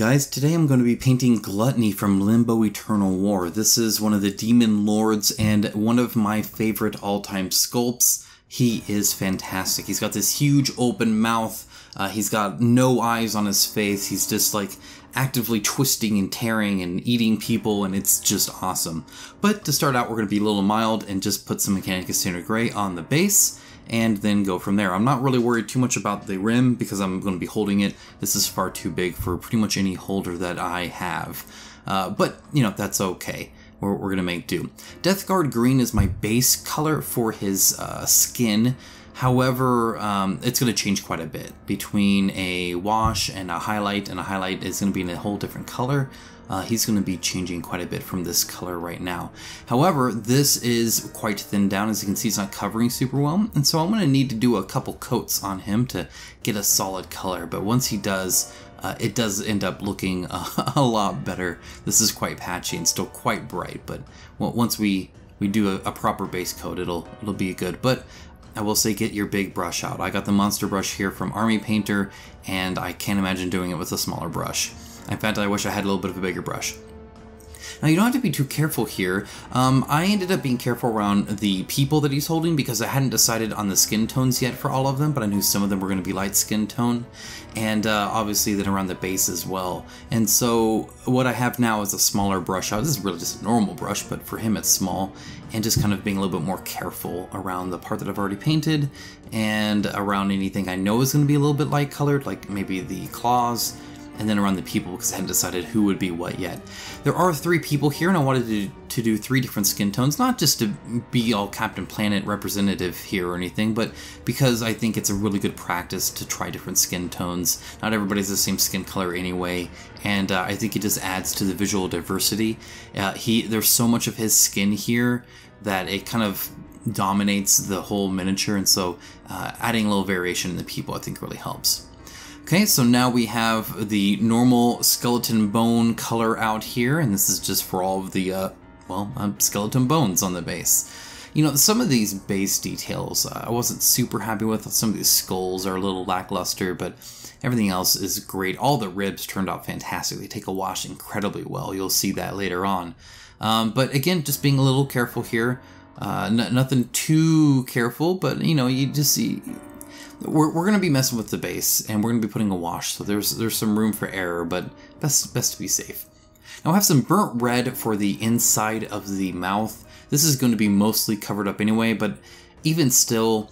guys, today I'm going to be painting Gluttony from Limbo Eternal War. This is one of the Demon Lords and one of my favorite all-time sculpts. He is fantastic. He's got this huge open mouth, uh, he's got no eyes on his face, he's just like actively twisting and tearing and eating people and it's just awesome. But to start out we're going to be a little mild and just put some Mechanicus Standard Gray on the base and then go from there. I'm not really worried too much about the rim because I'm going to be holding it. This is far too big for pretty much any holder that I have. Uh, but, you know, that's okay. We're, we're going to make do. Death Guard Green is my base color for his uh, skin. However, um, it's going to change quite a bit between a wash and a highlight, and a highlight is going to be in a whole different color uh, he's going to be changing quite a bit from this color right now. However, this is quite thinned down. As you can see, it's not covering super well. And so I'm going to need to do a couple coats on him to get a solid color. But once he does, uh, it does end up looking a, a, lot better. This is quite patchy and still quite bright. But once we, we do a, a proper base coat, it'll, it'll be good. But I will say get your big brush out. I got the monster brush here from Army Painter, and I can't imagine doing it with a smaller brush. In fact, I wish I had a little bit of a bigger brush. Now you don't have to be too careful here. Um, I ended up being careful around the people that he's holding because I hadn't decided on the skin tones yet for all of them, but I knew some of them were going to be light skin tone, and uh, obviously then around the base as well. And so what I have now is a smaller brush. This is really just a normal brush, but for him it's small, and just kind of being a little bit more careful around the part that I've already painted and around anything I know is going to be a little bit light colored, like maybe the claws and then around the people because I hadn't decided who would be what yet. There are three people here, and I wanted to, to do three different skin tones, not just to be all Captain Planet representative here or anything, but because I think it's a really good practice to try different skin tones. Not everybody's the same skin color anyway, and uh, I think it just adds to the visual diversity. Uh, he There's so much of his skin here that it kind of dominates the whole miniature, and so uh, adding a little variation in the people I think really helps. Okay, so now we have the normal skeleton bone color out here, and this is just for all of the, uh, well, uh, skeleton bones on the base. You know, some of these base details uh, I wasn't super happy with. Some of these skulls are a little lackluster, but everything else is great. All the ribs turned out fantastic. They take a wash incredibly well. You'll see that later on. Um, but again, just being a little careful here. Uh, nothing too careful, but you know, you just see we're, we're going to be messing with the base, and we're going to be putting a wash, so there's there's some room for error, but best, best to be safe. Now I have some burnt red for the inside of the mouth. This is going to be mostly covered up anyway, but even still,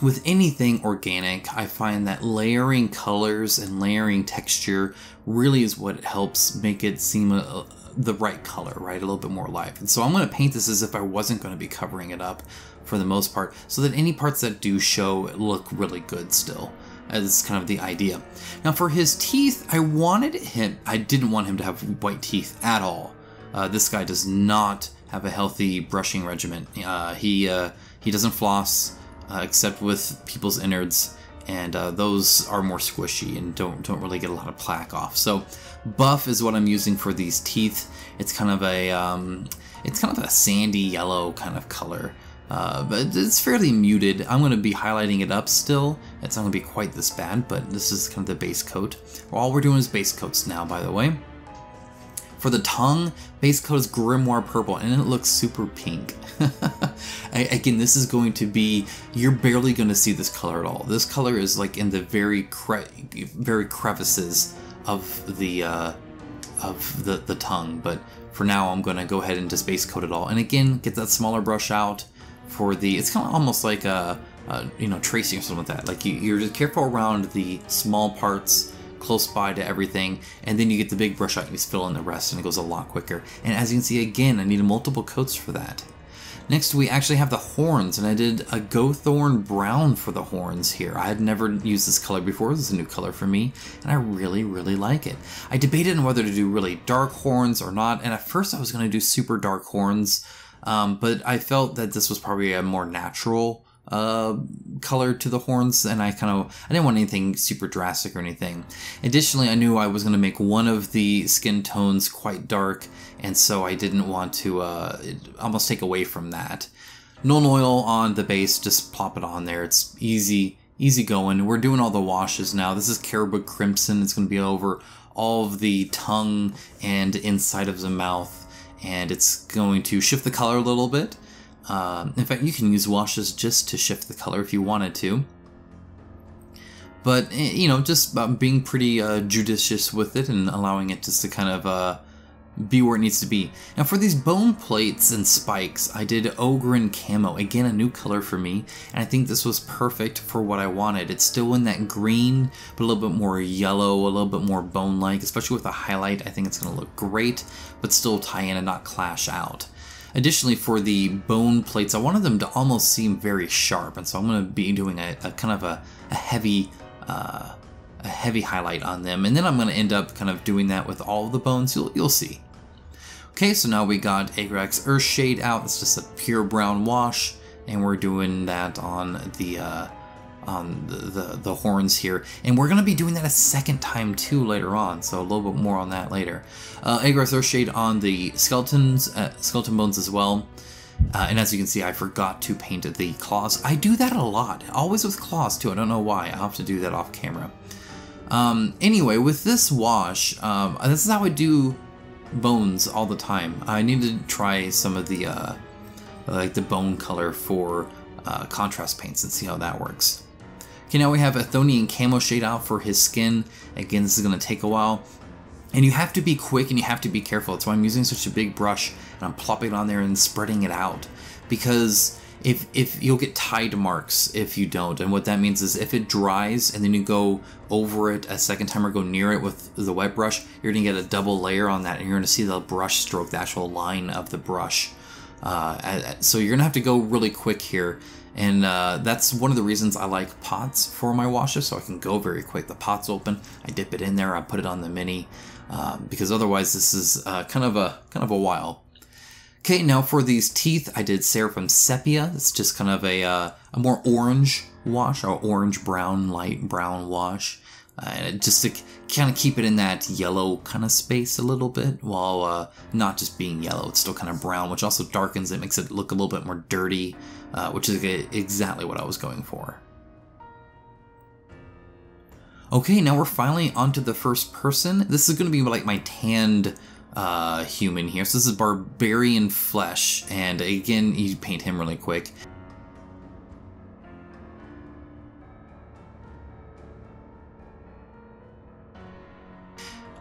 with anything organic, I find that layering colors and layering texture really is what helps make it seem a, the right color, right? A little bit more life. And so I'm going to paint this as if I wasn't going to be covering it up for the most part, so that any parts that do show look really good still. As kind of the idea. Now for his teeth, I wanted him, I didn't want him to have white teeth at all. Uh, this guy does not have a healthy brushing regimen. Uh, he uh, he doesn't floss uh, except with people's innards, and uh, those are more squishy and don't don't really get a lot of plaque off. So buff is what I'm using for these teeth. It's kind of a um, it's kind of a sandy yellow kind of color. Uh, but it's fairly muted. I'm going to be highlighting it up still. It's not going to be quite this bad, but this is kind of the base coat. All we're doing is base coats now, by the way. For the tongue, base coat is Grimoire Purple, and it looks super pink. Again, this is going to be, you're barely going to see this color at all. This color is like in the very cre very crevices of the uh, of the, the tongue, but for now I'm going to go ahead and just base coat it all. And again, get that smaller brush out, for the, it's kind of almost like a, a, you know, tracing or something like that. Like you, you're just careful around the small parts close by to everything, and then you get the big brush out and you fill in the rest, and it goes a lot quicker. And as you can see, again, I needed multiple coats for that. Next, we actually have the horns, and I did a Gothorn Brown for the horns here. I had never used this color before. This is a new color for me, and I really, really like it. I debated on whether to do really dark horns or not, and at first I was going to do super dark horns, um, but I felt that this was probably a more natural uh, color to the horns, and I kind of I didn't want anything super drastic or anything. Additionally, I knew I was going to make one of the skin tones quite dark, and so I didn't want to uh, almost take away from that. Nuln oil on the base, just plop it on there. It's easy, easy going. We're doing all the washes now. This is Carroburg Crimson. It's going to be over all of the tongue and inside of the mouth, and it's going to shift the color a little bit. Um, in fact, you can use washes just to shift the color if you wanted to. But, eh, you know, just being pretty uh, judicious with it and allowing it just to kind of uh, be where it needs to be. Now for these bone plates and spikes, I did Ogryn Camo. Again, a new color for me, and I think this was perfect for what I wanted. It's still in that green, but a little bit more yellow, a little bit more bone-like, especially with a highlight. I think it's going to look great, but still tie in and not clash out. Additionally, for the bone plates, I wanted them to almost seem very sharp, and so I'm going to be doing a, a kind of a, a heavy uh, a heavy highlight on them, and then I'm going to end up kind of doing that with all the bones. You'll, you'll see. Okay, so now we got Agrax Earthshade out. It's just a pure brown wash, and we're doing that on the uh, on the, the, the horns here, and we're gonna be doing that a second time too later on. So a little bit more on that later. Uh, Agrax Earthshade on the skeletons, uh, skeleton bones as well. Uh, and as you can see, I forgot to paint the claws. I do that a lot, always with claws too. I don't know why. I'll have to do that off camera. Um, anyway, with this wash, um, this is how I do bones all the time. I need to try some of the uh, like the bone color for uh, contrast paints and see how that works. Okay, now we have Athonian Camo Shade out for his skin. Again, this is going to take a while. And you have to be quick and you have to be careful. That's why I'm using such a big brush and I'm plopping it on there and spreading it out. Because if if you'll get tide marks if you don't. And what that means is if it dries and then you go over it a second time or go near it with the wet brush you're gonna get a double layer on that and you're gonna see the brush stroke the actual line of the brush. Uh, so you're gonna have to go really quick here. And uh, that's one of the reasons I like pots for my washes so I can go very quick. The pot's open I dip it in there I put it on the mini um, because otherwise this is uh, kind of a kind of a while Okay, now for these teeth, I did Seraphim Sepia. It's just kind of a, uh, a more orange wash, or orange brown, light brown wash. Uh, just to kind of keep it in that yellow kind of space a little bit, while uh, not just being yellow, it's still kind of brown, which also darkens it, makes it look a little bit more dirty, uh, which is exactly what I was going for. Okay, now we're finally onto the first person. This is going to be like my tanned uh, human here. So this is Barbarian Flesh, and again, you paint him really quick.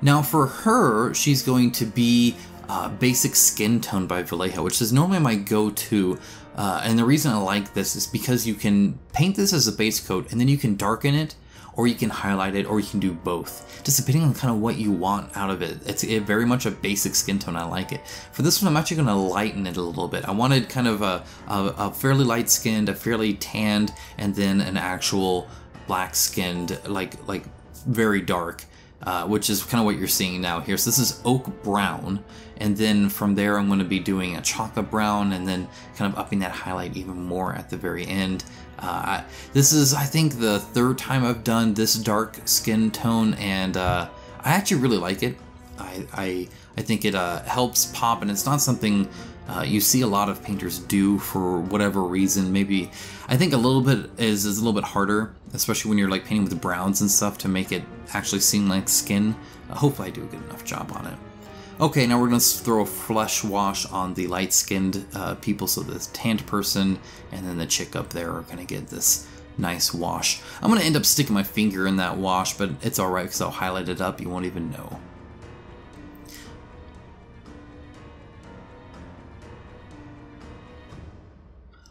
Now for her, she's going to be uh, Basic Skin Tone by Vallejo, which is normally my go-to. Uh, and the reason I like this is because you can paint this as a base coat and then you can darken it or you can highlight it, or you can do both, just depending on kind of what you want out of it. It's very much a basic skin tone, I like it. For this one, I'm actually going to lighten it a little bit. I wanted kind of a, a, a fairly light skinned, a fairly tanned, and then an actual black skinned, like, like very dark. Uh, which is kind of what you're seeing now here. So this is oak brown, and then from there I'm going to be doing a chocolate brown, and then kind of upping that highlight even more at the very end. Uh, this is, I think, the third time I've done this dark skin tone, and uh, I actually really like it. I, I, I think it uh, helps pop, and it's not something uh, you see a lot of painters do for whatever reason. Maybe I think a little bit is, is a little bit harder, especially when you're like painting with browns and stuff to make it actually seem like skin. Uh, hopefully, I do a good enough job on it. Okay, now we're going to throw a flesh wash on the light-skinned uh, people, so the tanned person and then the chick up there are going to get this nice wash. I'm going to end up sticking my finger in that wash, but it's alright because I'll highlight it up, you won't even know.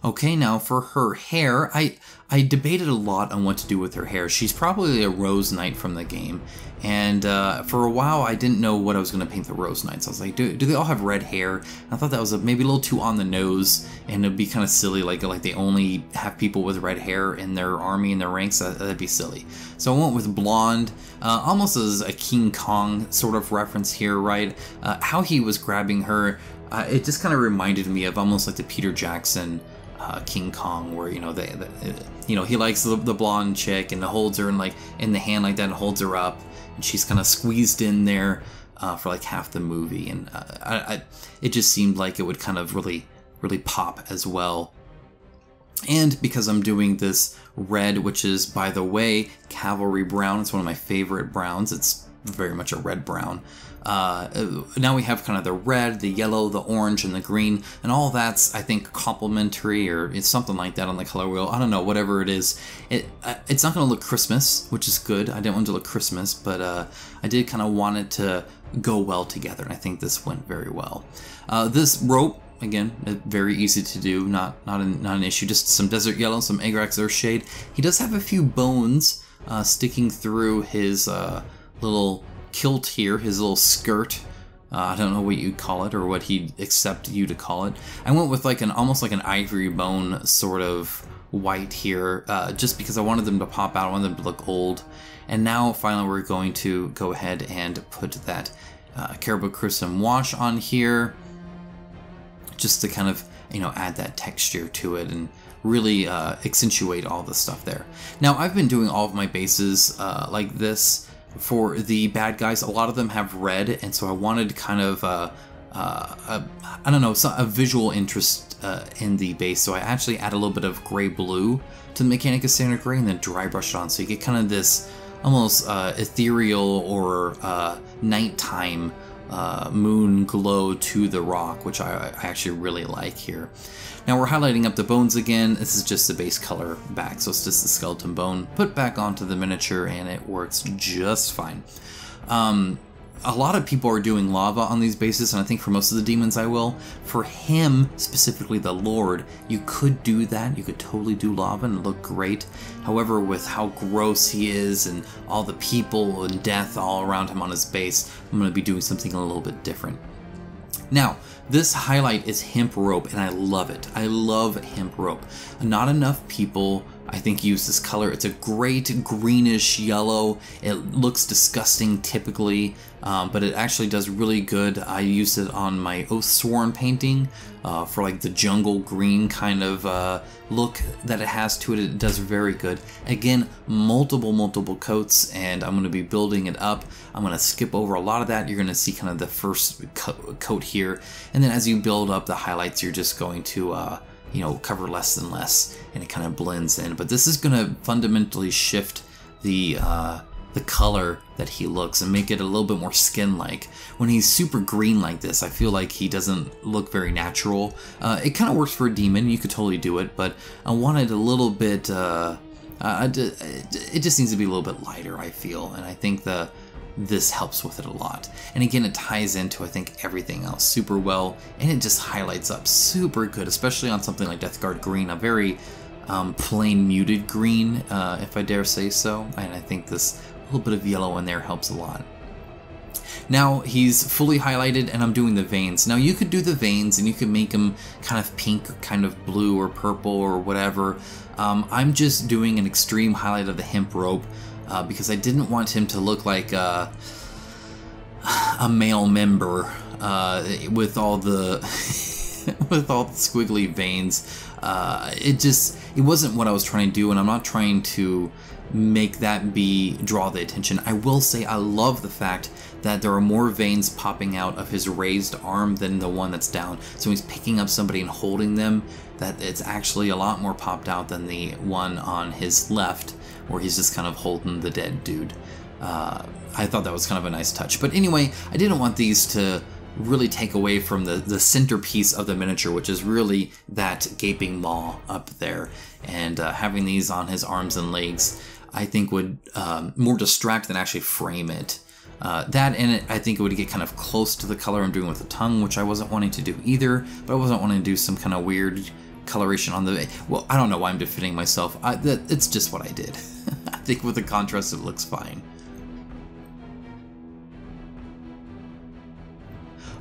Okay, now for her hair, I I debated a lot on what to do with her hair. She's probably a Rose Knight from the game, and uh, for a while I didn't know what I was going to paint the Rose Knights. I was like, do, do they all have red hair? I thought that was a, maybe a little too on the nose, and it'd be kind of silly, like like they only have people with red hair in their army and their ranks. That, would be silly. So I went with blonde, uh, almost as a King Kong sort of reference here, right? Uh, how he was grabbing her, uh, it just kind of reminded me of almost like the Peter Jackson uh, King Kong, where you know they, you know he likes the, the blonde chick and holds her in like in the hand like that and holds her up, and she's kind of squeezed in there uh, for like half the movie, and uh, I, I, it just seemed like it would kind of really really pop as well. And because I'm doing this red, which is by the way Cavalry Brown, it's one of my favorite browns. It's very much a red brown. Uh, now we have kind of the red, the yellow, the orange, and the green, and all that's I think complementary or it's something like that on the color wheel. I don't know, whatever it is. It uh, it's not going to look Christmas, which is good. I didn't want to look Christmas, but uh, I did kind of want it to go well together, and I think this went very well. Uh, this rope again, very easy to do, not not an, not an issue. Just some desert yellow, some Agrax Earthshade. He does have a few bones uh, sticking through his uh, little kilt here, his little skirt. Uh, I don't know what you'd call it or what he'd accept you to call it. I went with like an almost like an ivory bone sort of white here, uh, just because I wanted them to pop out. I wanted them to look old. And now finally we're going to go ahead and put that uh, Carroburg Crimson wash on here, just to kind of you know add that texture to it and really uh, accentuate all the stuff there. Now I've been doing all of my bases uh, like this for the bad guys. A lot of them have red, and so I wanted kind of uh, uh, don't know, a visual interest uh, in the base. So I actually add a little bit of gray blue to the Mechanicus Standard Gray and then dry brush it on. So you get kind of this almost uh, ethereal or uh, nighttime uh, moon glow to the rock, which I, I, actually really like here. Now we're highlighting up the bones again. This is just the base color back, so it's just the skeleton bone put back onto the miniature and it works just fine. Um, a lot of people are doing lava on these bases, and I think for most of the demons I will. For him, specifically the Lord, you could do that. You could totally do lava and look great. However, with how gross he is and all the people and death all around him on his base, I'm going to be doing something a little bit different. Now, this highlight is hemp rope, and I love it. I love hemp rope. Not enough people I think use this color. It's a great greenish yellow. It looks disgusting typically, um, but it actually does really good. I used it on my Oathsworn painting uh, for like the jungle green kind of uh, look that it has to it. It does very good. Again, multiple, multiple coats, and I'm going to be building it up. I'm going to skip over a lot of that. You're going to see kind of the first co coat here, and then as you build up the highlights, you're just going to uh, you know, cover less and less, and it kind of blends in. But this is going to fundamentally shift the uh, the color that he looks and make it a little bit more skin-like. When he's super green like this, I feel like he doesn't look very natural. Uh, it kind of works for a demon, you could totally do it, but I wanted a little bit, uh, uh, it just needs to be a little bit lighter, I feel, and I think the this helps with it a lot. And again, it ties into, I think, everything else super well, and it just highlights up super good, especially on something like Death Guard Green, a very um, plain muted green, uh, if I dare say so. And I think this little bit of yellow in there helps a lot. Now he's fully highlighted and I'm doing the veins. Now you could do the veins and you could make them kind of pink or kind of blue or purple or whatever. Um, I'm just doing an extreme highlight of the hemp rope uh, because I didn't want him to look like uh, a male member uh, with all the with all the squiggly veins. Uh, it just it wasn't what I was trying to do, and I'm not trying to make that be draw the attention. I will say I love the fact that there are more veins popping out of his raised arm than the one that's down. So he's picking up somebody and holding them. That it's actually a lot more popped out than the one on his left where he's just kind of holding the dead dude. Uh, I thought that was kind of a nice touch. But anyway, I didn't want these to really take away from the, the centerpiece of the miniature, which is really that gaping maw up there. And uh, having these on his arms and legs, I think would um, more distract than actually frame it. Uh, that and it, I think it would get kind of close to the color I'm doing with the tongue, which I wasn't wanting to do either, but I wasn't wanting to do some kind of weird coloration on the... Well, I don't know why I'm defending myself. I, that, it's just what I did. I think with the contrast it looks fine.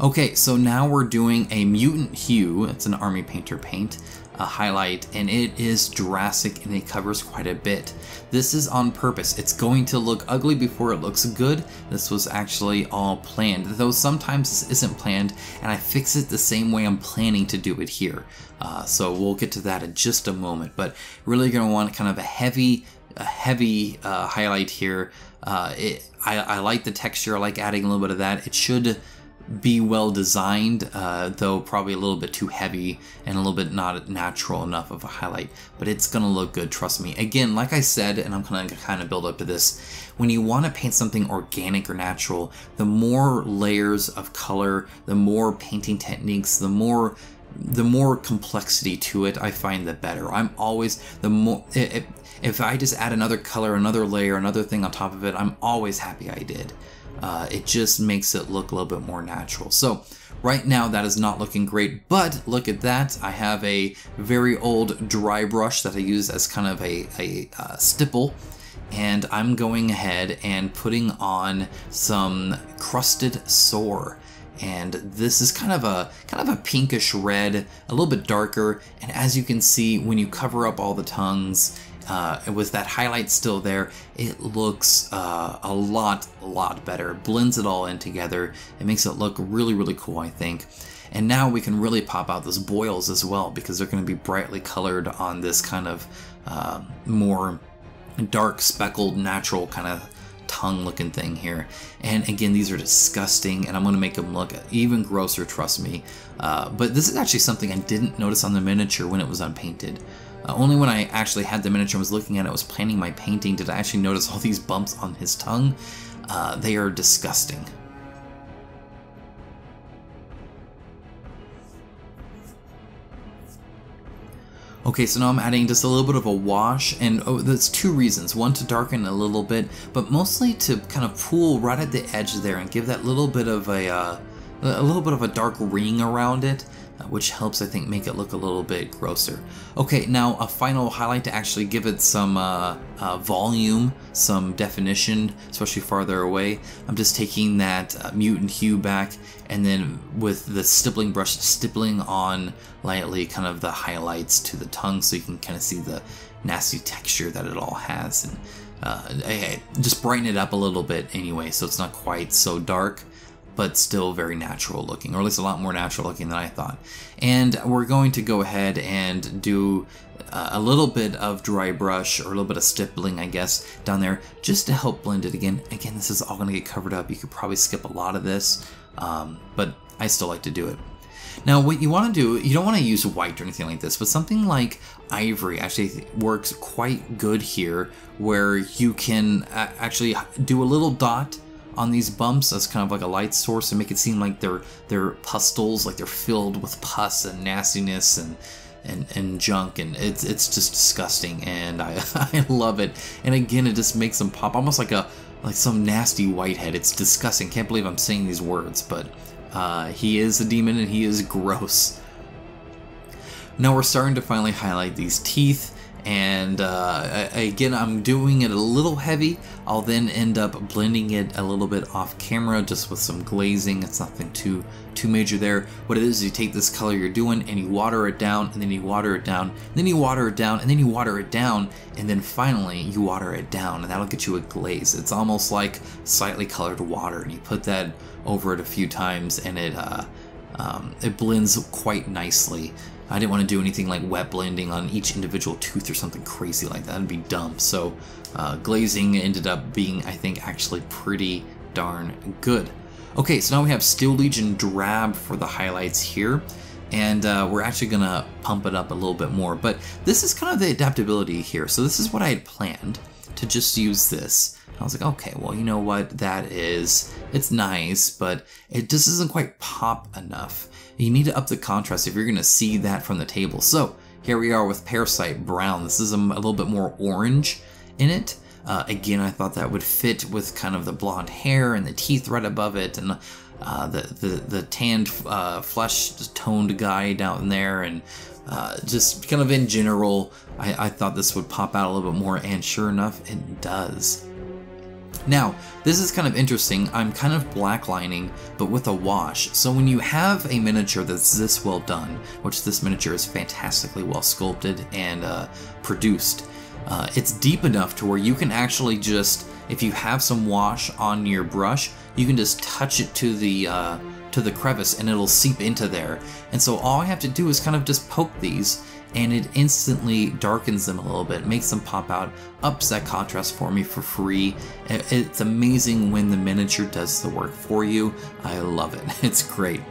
Okay, so now we're doing a Mutant Hue. It's an Army Painter paint a highlight, and it is Jurassic and it covers quite a bit. This is on purpose. It's going to look ugly before it looks good. This was actually all planned, though sometimes this isn't planned, and I fix it the same way I'm planning to do it here. Uh, so we'll get to that in just a moment, but really going to want kind of a heavy, a heavy uh, highlight here. Uh, it, I, I like the texture. I like adding a little bit of that. It should be well designed, uh, though probably a little bit too heavy and a little bit not natural enough of a highlight, but it's gonna look good, trust me. Again, like I said, and I'm gonna kind of build up to this, when you wanna paint something organic or natural, the more layers of color, the more painting techniques, the more the more complexity to it I find the better. I'm always the more if, if I just add another color, another layer, another thing on top of it, I'm always happy I did. Uh, it just makes it look a little bit more natural. So right now that is not looking great, but look at that. I have a very old dry brush that I use as kind of a, a uh, stipple and I'm going ahead and putting on some crusted sore and this is kind of a kind of a pinkish red a little bit darker and as you can see when you cover up all the tongues uh, with that highlight still there, it looks uh, a lot, a lot better. Blends it all in together. It makes it look really, really cool, I think. And now we can really pop out those boils as well because they're going to be brightly colored on this kind of uh, more dark speckled natural kind of tongue looking thing here. And again, these are disgusting and I'm going to make them look even grosser, trust me. Uh, but this is actually something I didn't notice on the miniature when it was unpainted. Uh, only when I actually had the miniature and was looking at it, was planning my painting, did I actually notice all these bumps on his tongue. Uh, they are disgusting. Okay, so now I'm adding just a little bit of a wash, and oh, that's two reasons. One, to darken a little bit, but mostly to kind of pool right at the edge there and give that little bit of a, uh, a little bit of a dark ring around it which helps I think make it look a little bit grosser. Okay, now a final highlight to actually give it some uh, uh, volume, some definition, especially farther away. I'm just taking that uh, mutant hue back and then with the stippling brush, stippling on lightly kind of the highlights to the tongue so you can kind of see the nasty texture that it all has. And uh, I, I just brighten it up a little bit anyway so it's not quite so dark but still very natural looking, or at least a lot more natural looking than I thought. And we're going to go ahead and do uh, a little bit of dry brush or a little bit of stippling, I guess, down there just to help blend it again. Again, this is all going to get covered up. You could probably skip a lot of this, um, but I still like to do it. Now, what you want to do, you don't want to use white or anything like this, but something like ivory actually works quite good here, where you can uh, actually do a little dot on these bumps as kind of like a light source and make it seem like they're they're pustules, like they're filled with pus and nastiness and and, and junk and it's it's just disgusting and I, I love it. And again it just makes them pop almost like a like some nasty whitehead. It's disgusting. Can't believe I'm saying these words but uh, he is a demon and he is gross. Now we're starting to finally highlight these teeth and uh, again I'm doing it a little heavy. I'll then end up blending it a little bit off camera just with some glazing. It's nothing too too major there. What it is is you take this color you're doing and you water it down and then you water it down and then you water it down and then you water it down and then finally you water it down and that'll get you a glaze. It's almost like slightly colored water and you put that over it a few times and it uh, um, it blends quite nicely I didn't want to do anything like wet blending on each individual tooth or something crazy like that. That'd be dumb. So uh, glazing ended up being, I think, actually pretty darn good. Okay, so now we have Steel Legion Drab for the highlights here. And uh, we're actually going to pump it up a little bit more. But this is kind of the adaptability here. So this is what I had planned to just use this. I was like, okay, well, you know what? That is, it's nice, but it just doesn't quite pop enough. You need to up the contrast if you're going to see that from the table. So here we are with Parasite Brown. This is a, a little bit more orange in it. Uh, again, I thought that would fit with kind of the blonde hair and the teeth right above it and uh, the, the, the tanned uh, flesh toned guy down there and uh, just kind of in general, I, I thought this would pop out a little bit more and sure enough, it does. Now, this is kind of interesting. I'm kind of blacklining, but with a wash. So when you have a miniature that's this well done, which this miniature is fantastically well sculpted and uh, produced, uh, it's deep enough to where you can actually just, if you have some wash on your brush, you can just touch it to the uh, to the crevice and it'll seep into there. And so all I have to do is kind of just poke these and it instantly darkens them a little bit, makes them pop out, ups that contrast for me for free. It's amazing when the miniature does the work for you. I love it. It's great.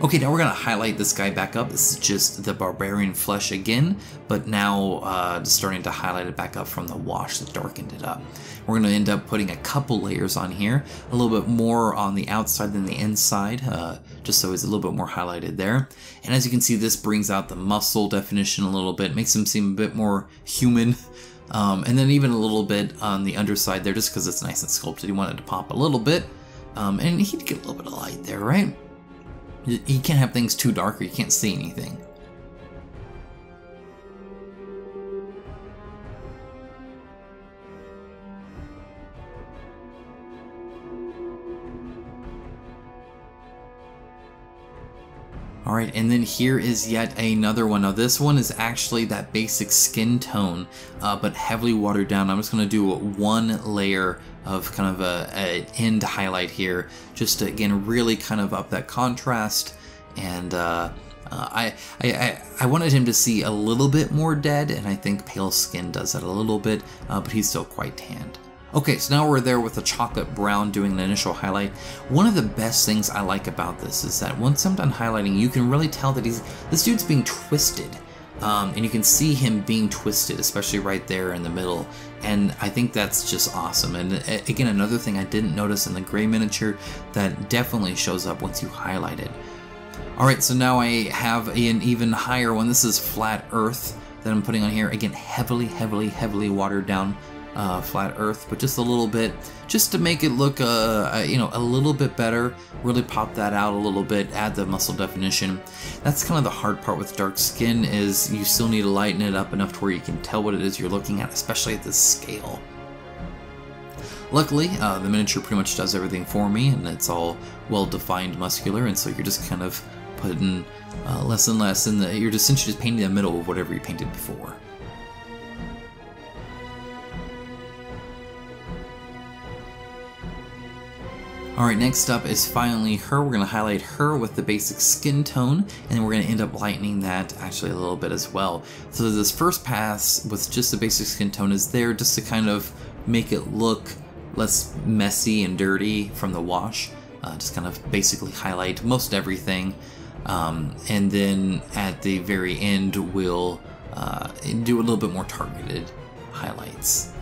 Okay, now we're to highlight this guy back up. This is just the Barbarian Flesh again, but now uh, starting to highlight it back up from the wash that darkened it up. We're to end up putting a couple layers on here, a little bit more on the outside than the inside, uh, just so it's a little bit more highlighted there. And as you can see, this brings out the muscle definition a little bit, makes him seem a bit more human. Um, and then even a little bit on the underside there, just because it's nice and sculpted, he wanted to pop a little bit. Um, and he'd get a little bit of light there, right? You can't have things too dark or you can't see anything. Alright, and then here is yet another one. Now this one is actually that basic skin tone, uh, but heavily watered down. I'm just going to do one layer of kind of a, a, end highlight here, just to again really kind of up that contrast. And uh, uh, I, I, I wanted him to see a little bit more dead, and I think pale skin does that a little bit, uh, but he's still quite tanned. Okay, so now we're there with the chocolate brown doing the initial highlight. One of the best things I like about this is that once I'm done highlighting, you can really tell that he's this dude's being twisted. Um, and you can see him being twisted, especially right there in the middle. And I think that's just awesome. And uh, again, another thing I didn't notice in the gray miniature that definitely shows up once you highlight it. Alright, so now I have an even higher one. This is Flat Earth that I'm putting on here. Again, heavily, heavily, heavily watered down uh, flat earth, but just a little bit, just to make it look, uh, you know, a little bit better, really pop that out a little bit, add the muscle definition. That's kind of the hard part with dark skin is you still need to lighten it up enough to where you can tell what it is you're looking at, especially at this scale. Luckily, uh, the miniature pretty much does everything for me, and it's all well-defined muscular, and so you're just kind of putting uh, less and less in the, you're essentially just painting the middle of whatever you painted before. Alright, next up is finally her. We're going to highlight her with the basic skin tone, and then we're going to end up lightening that actually a little bit as well. So this first pass with just the basic skin tone is there just to kind of make it look less messy and dirty from the wash. Uh, just kind of basically highlight most everything. Um, and then at the very end, we'll uh, do a little bit more targeted highlights.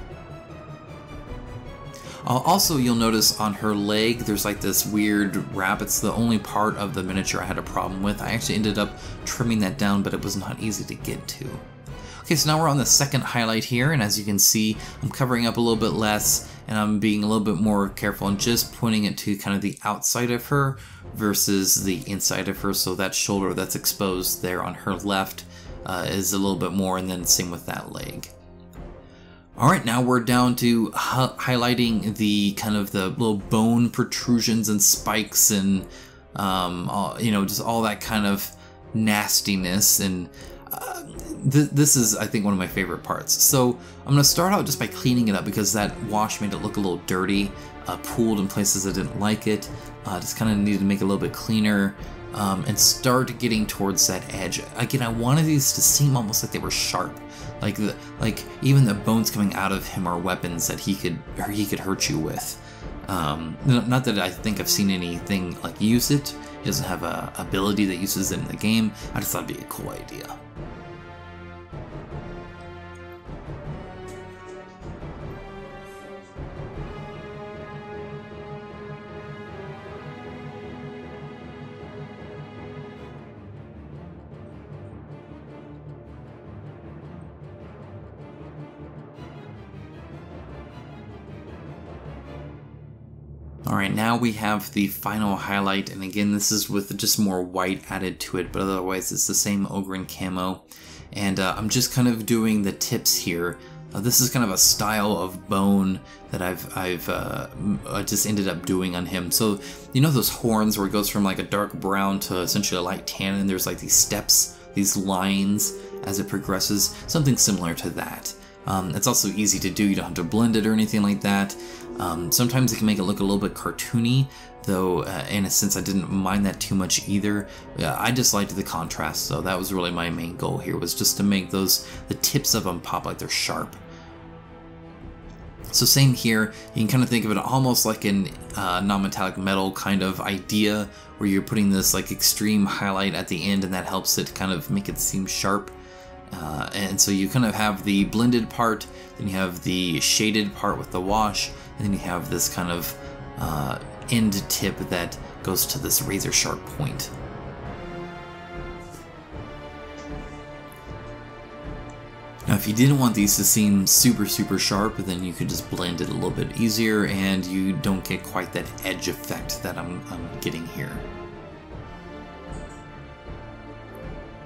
Uh, also, you'll notice on her leg, there's like this weird wrap. It's the only part of the miniature I had a problem with. I actually ended up trimming that down, but it was not easy to get to. Okay, so now we're on the second highlight here, and as you can see, I'm covering up a little bit less, and I'm being a little bit more careful and just pointing it to kind of the outside of her versus the inside of her, so that shoulder that's exposed there on her left uh, is a little bit more, and then same with that leg. All right, now we're down to highlighting the kind of the little bone protrusions and spikes and, um, all, you know, just all that kind of nastiness. And uh, th this is, I think, one of my favorite parts. So I'm going to start out just by cleaning it up because that wash made it look a little dirty, uh, pooled in places I didn't like it. Uh, just kind of needed to make it a little bit cleaner. Um, and start getting towards that edge. Again, I wanted these to seem almost like they were sharp. Like the like even the bones coming out of him are weapons that he could or he could hurt you with. Um, not that I think I've seen anything like use it. He doesn't have a ability that uses it in the game. I just thought it'd be a cool idea. Alright, now we have the final highlight, and again, this is with just more white added to it, but otherwise it's the same Ogryn camo. And uh, I'm just kind of doing the tips here. Uh, this is kind of a style of bone that I've I've uh, just ended up doing on him. So you know those horns where it goes from like a dark brown to essentially a light tan, and there's like these steps, these lines as it progresses, something similar to that. Um, it's also easy to do, you don't have to blend it or anything like that. Um, sometimes it can make it look a little bit cartoony, though uh, in a sense I didn't mind that too much either. Uh, I just liked the contrast, so that was really my main goal here, was just to make those, the tips of them pop like they're sharp. So same here, you can kind of think of it almost like an uh, non-metallic metal kind of idea, where you're putting this like extreme highlight at the end and that helps it kind of make it seem sharp. Uh, and so you kind of have the blended part, then you have the shaded part with the wash, and then you have this kind of uh, end tip that goes to this razor sharp point. Now if you didn't want these to seem super super sharp then you could just blend it a little bit easier and you don't get quite that edge effect that I'm, I'm getting here.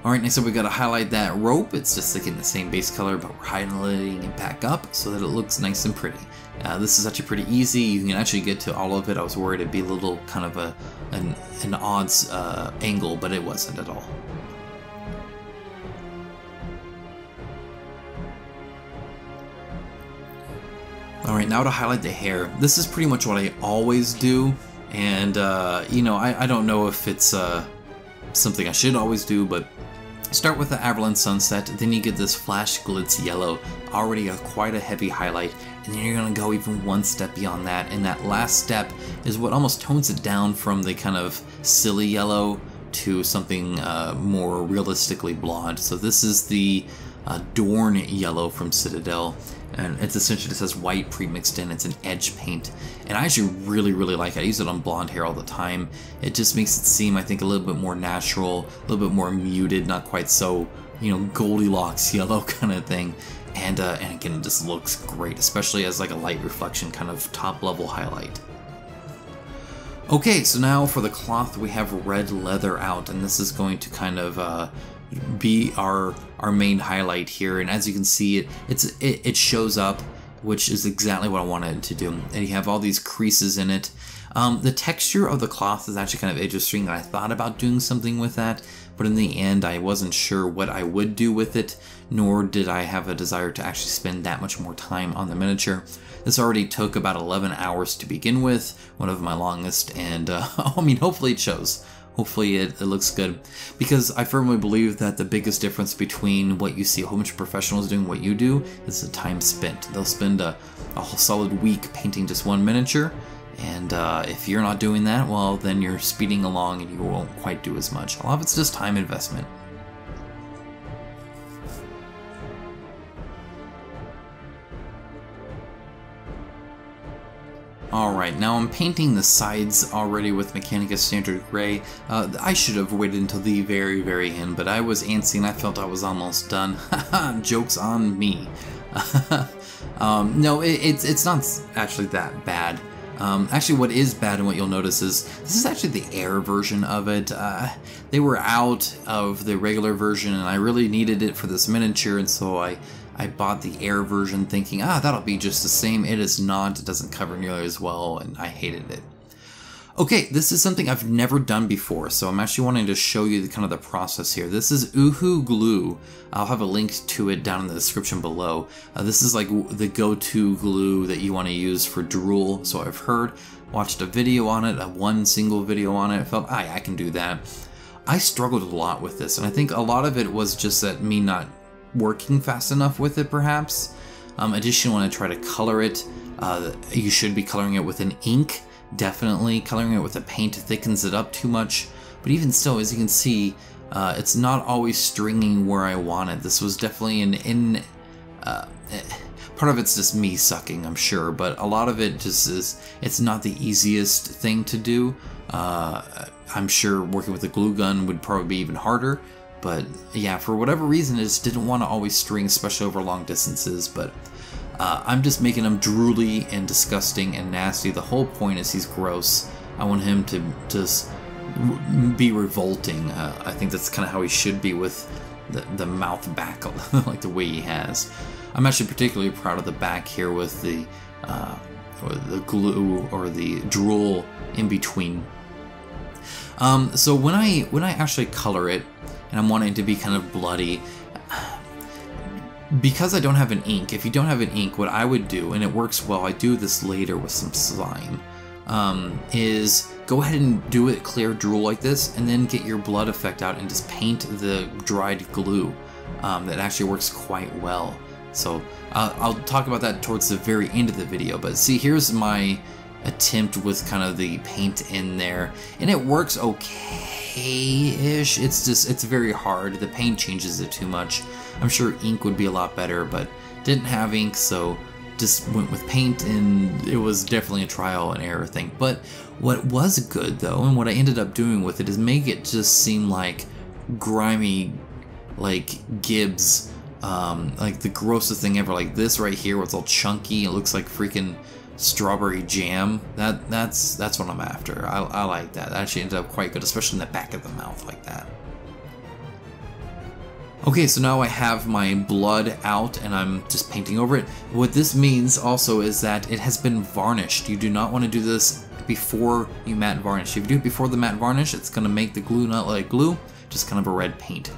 Alright, next up we gotta highlight that rope. It's just like in the same base color, but we're highlighting it back up so that it looks nice and pretty. Uh, this is actually pretty easy. You can actually get to all of it. I was worried it'd be a little kind of a an, an odds uh, angle, but it wasn't at all. Alright, now to highlight the hair. This is pretty much what I always do, and, uh, you know, I, I don't know if it's uh, something I should always do, but Start with the Averland Sunset, then you get this Flash Gitz Yellow, already a, quite a heavy highlight, then you're to go even one step beyond that, and that last step is what almost tones it down from the kind of silly yellow to something uh, more realistically blonde. So this is the uh, Dorn Yellow from Citadel, and it's essentially just has white pre-mixed in. It's an edge paint, and I actually really, really like it. I use it on blonde hair all the time. It just makes it seem, I think, a little bit more natural, a little bit more muted, not quite so, you know, Goldilocks yellow kind of thing. And, uh, and again, it just looks great, especially as like a light reflection kind of top level highlight. Okay, so now for the cloth we have red leather out, and this is going to kind of uh, be our our main highlight here. And as you can see, it it's it, it shows up, which is exactly what I wanted to do. And you have all these creases in it. Um, the texture of the cloth is actually kind of interesting, I thought about doing something with that, but in the end, I wasn't sure what I would do with it, nor did I have a desire to actually spend that much more time on the miniature. This already took about 11 hours to begin with, one of my longest, and uh, I mean, hopefully it shows hopefully it, it, looks good because I firmly believe that the biggest difference between what you see a whole bunch of professionals doing what you do is the time spent. They'll spend a, a whole solid week painting just one miniature and uh, if you're not doing that, well then you're speeding along and you won't quite do as much. A lot of it's just time investment. Alright, now I'm painting the sides already with Mechanica Standard Gray. Uh, I should have waited until the very, very end, but I was antsy and I felt I was almost done. Haha, joke's on me. um, no, it, it's, it's not actually that bad. Um, actually, what is bad and what you'll notice is this is actually the air version of it. Uh, they were out of the regular version and I really needed it for this miniature and so I I bought the air version thinking, ah, that'll be just the same. It is not. It doesn't cover nearly as well, and I hated it. Okay, this is something I've never done before, so I'm actually wanting to show you the kind of the process here. This is Uhu Glue. I'll have a link to it down in the description below. Uh, this is like the go-to glue that you want to use for Drool, so I've heard. Watched a video on it, a one single video on it. I felt, ah, I can do that. I struggled a lot with this, and I think a lot of it was just that me not working fast enough with it, perhaps. Um, additionally, want to try to color it. Uh, you should be coloring it with an ink, definitely. Coloring it with a paint thickens it up too much. But even still, as you can see, uh, it's not always stringing where I want it. This was definitely an in. Uh, part of it's just me sucking, I'm sure, but a lot of it just is. It's not the easiest thing to do. Uh, I'm sure working with a glue gun would probably be even harder. But yeah, for whatever reason, I just didn't want to always string, especially over long distances. But uh, I'm just making him drooly and disgusting and nasty. The whole point is he's gross. I want him to just be revolting. Uh, I think that's kind of how he should be with the, the mouth back, like the way he has. I'm actually particularly proud of the back here with the uh, the glue or the drool in between. Um, so when I when I actually color it, and I'm wanting to be kind of bloody. because I don't have an ink, if you don't have an ink, what I would do, and it works well, I do this later with some slime, um, is go ahead and do it clear drool like this, and then get your blood effect out and just paint the dried glue. Um, that actually works quite well. So uh, I'll talk about that towards the very end of the video, but see, here's my attempt with kind of the paint in there, and it works okay-ish. It's just, it's very hard. The paint changes it too much. I'm sure ink would be a lot better, but didn't have ink, so just went with paint, and it was definitely a trial and error thing. But what was good, though, and what I ended up doing with it is make it just seem like grimy, like Gibbs, um, like the grossest thing ever, like this right here where it's all chunky, it looks like freaking strawberry jam. That That's that's what I'm after. I, I like that. That actually ended up quite good, especially in the back of the mouth like that. Okay, so now I have my blood out and I'm just painting over it. What this means also is that it has been varnished. You do not want to do this before you matte varnish. If you do it before the matte varnish, it's going to make the glue not like glue, just kind of a red paint.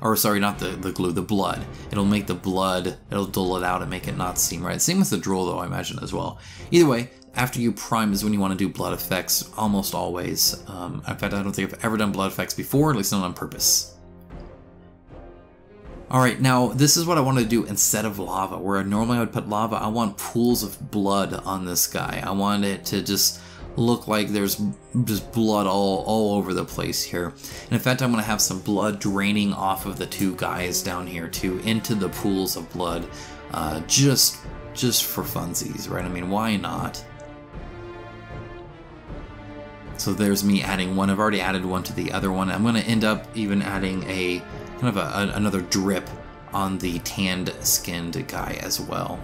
Or sorry, not the, the glue, the blood. It'll make the blood, it'll dull it out and make it not seem right. Same with the drool though, I imagine as well. Either way, after you prime is when you want to do blood effects, almost always. Um, in fact, I don't think I've ever done blood effects before, at least not on purpose. Alright, now this is what I want to do instead of lava, where normally I would put lava, I want pools of blood on this guy. I want it to just look like there's just blood all, all over the place here. And in fact, I'm going to have some blood draining off of the two guys down here too, into the pools of blood, uh, just, just for funsies, right? I mean, why not? So there's me adding one. I've already added one to the other one. I'm going to end up even adding a kind of a, a, another drip on the tanned skinned guy as well.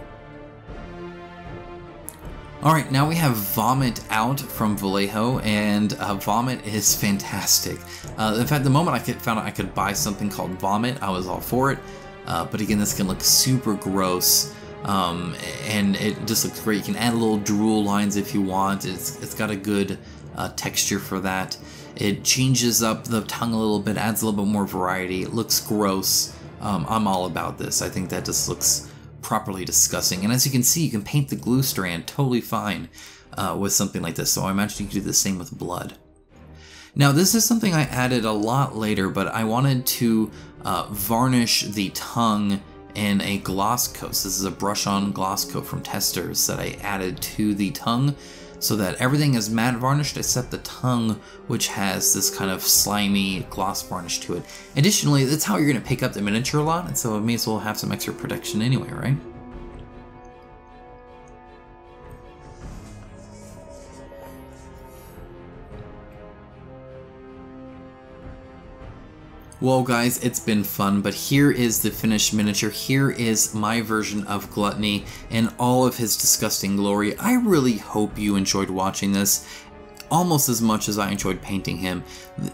Alright, now we have Vomit out from Vallejo, and uh, Vomit is fantastic. Uh, in fact, the moment I found out I could buy something called Vomit, I was all for it. Uh, but again, this can look super gross, um, and it just looks great. You can add little drool lines if you want. It's, it's got a good uh, texture for that. It changes up the tongue a little bit, adds a little bit more variety. It looks gross. Um, I'm all about this. I think that just looks properly discussing. And as you can see, you can paint the glue strand totally fine uh, with something like this. So I imagine you could do the same with blood. Now this is something I added a lot later, but I wanted to uh, varnish the tongue in a gloss coat. This is a brush-on gloss coat from Testors that I added to the tongue so that everything is matte varnished except the tongue, which has this kind of slimy gloss varnish to it. Additionally, that's how you're going to pick up the miniature a lot, and so it may as well have some extra protection anyway, right? Well guys, it's been fun, but here is the finished miniature. Here is my version of Gluttony in all of his disgusting glory. I really hope you enjoyed watching this almost as much as I enjoyed painting him.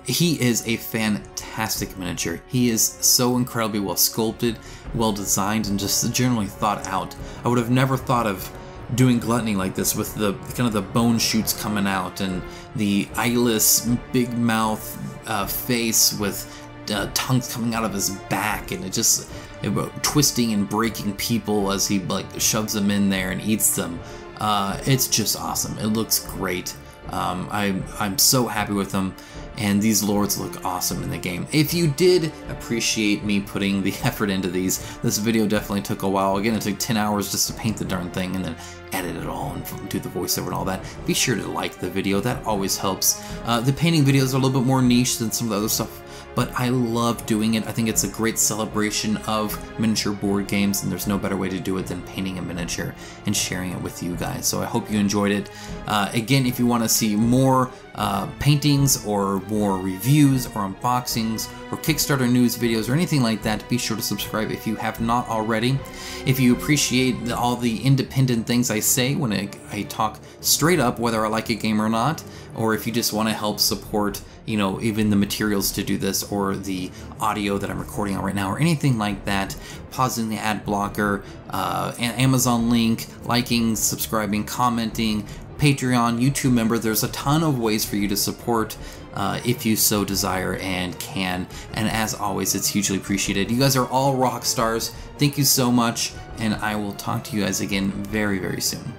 He is a fantastic miniature. He is so incredibly well sculpted, well designed, and just generally thought out. I would have never thought of doing gluttony like this with the kind of the bone shoots coming out and the eyeless big mouth uh, face with uh, tongues coming out of his back, and it just it, twisting and breaking people as he like shoves them in there and eats them. Uh, it's just awesome. It looks great. Um, I, I'm so happy with them, and these lords look awesome in the game. If you did appreciate me putting the effort into these, this video definitely took a while. Again, it took 10 hours just to paint the darn thing and then edit it all and do the voiceover and all that. Be sure to like the video, that always helps. Uh, the painting videos are a little bit more niche than some of the other stuff but I love doing it. I think it's a great celebration of miniature board games, and there's no better way to do it than painting a miniature and sharing it with you guys. So I hope you enjoyed it. Uh, again, if you want to see more uh, paintings or more reviews or unboxings or Kickstarter news videos or anything like that, be sure to subscribe if you have not already. If you appreciate the, all the independent things I say when I, I talk straight up whether I like a game or not, or if you just want to help support you know, even the materials to do this or the audio that I'm recording on right now or anything like that, pausing the ad blocker, uh, Amazon link, liking, subscribing, commenting, Patreon, YouTube member. There's a ton of ways for you to support uh, if you so desire and can. And as always, it's hugely appreciated. You guys are all rock stars. Thank you so much, and I will talk to you guys again very, very soon.